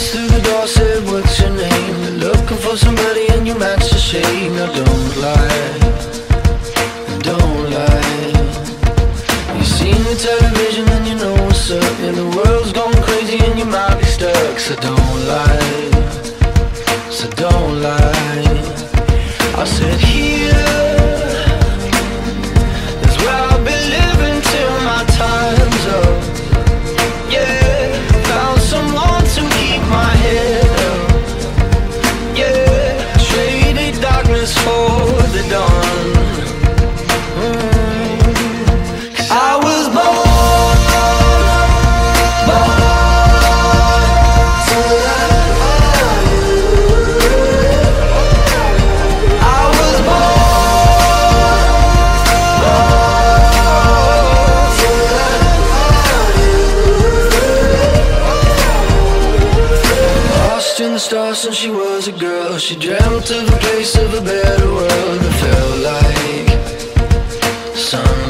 Runs through the door, said what's your name? Looking for somebody and you match the shade Now don't lie, don't lie. You seen the television and you know what's up. And the world's going crazy and you might be stuck. So don't lie. oh. in the stars since she was a girl. She dreamt of a place of a better world. That felt like sun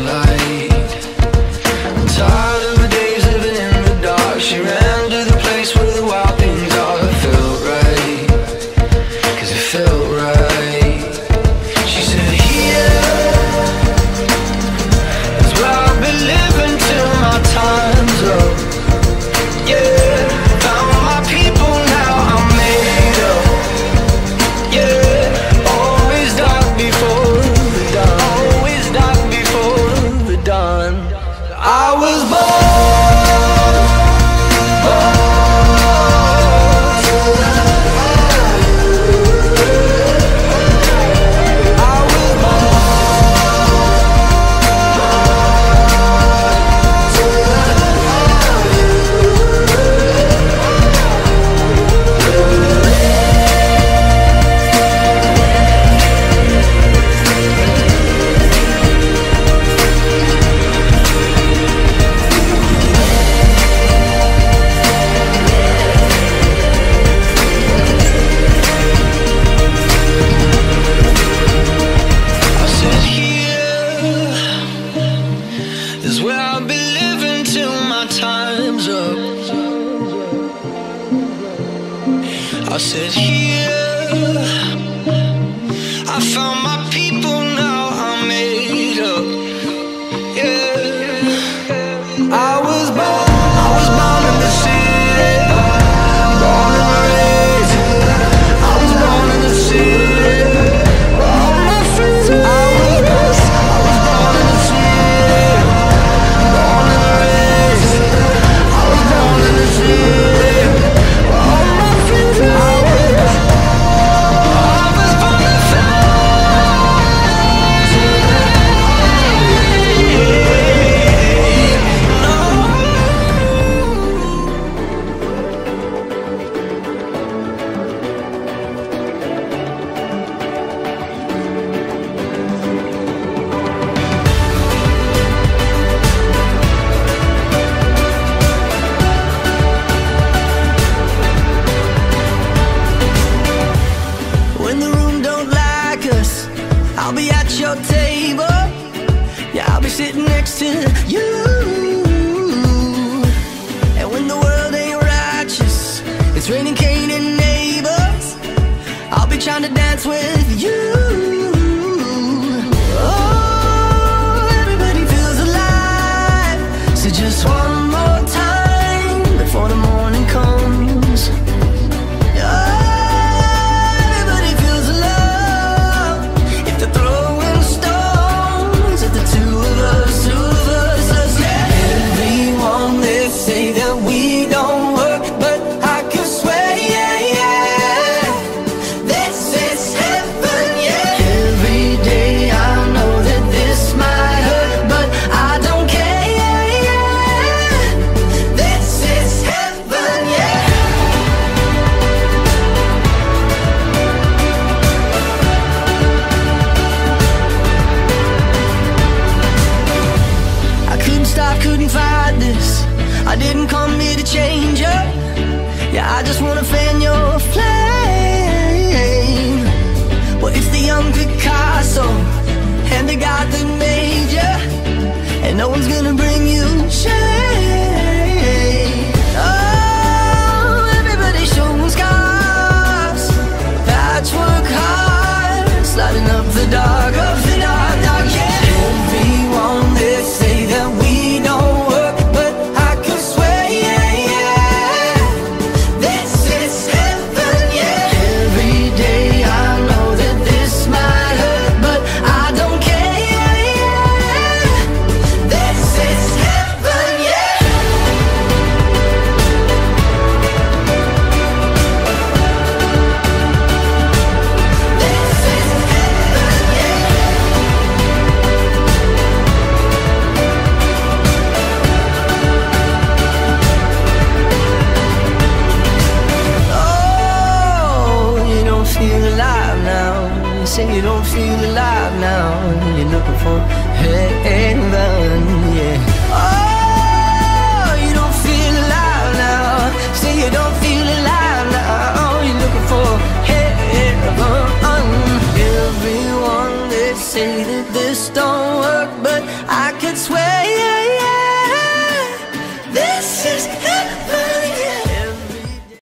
I was born sitting next to you. And when the world ain't righteous, it's raining Cain and neighbors. I'll be trying to dance with. soul and the God that made you, and no one's gonna bring you shame. you don't feel alive now. You're looking for heaven, yeah. Oh, you don't feel alive now. Say you don't feel alive now. You're looking for heaven. Everyone, say.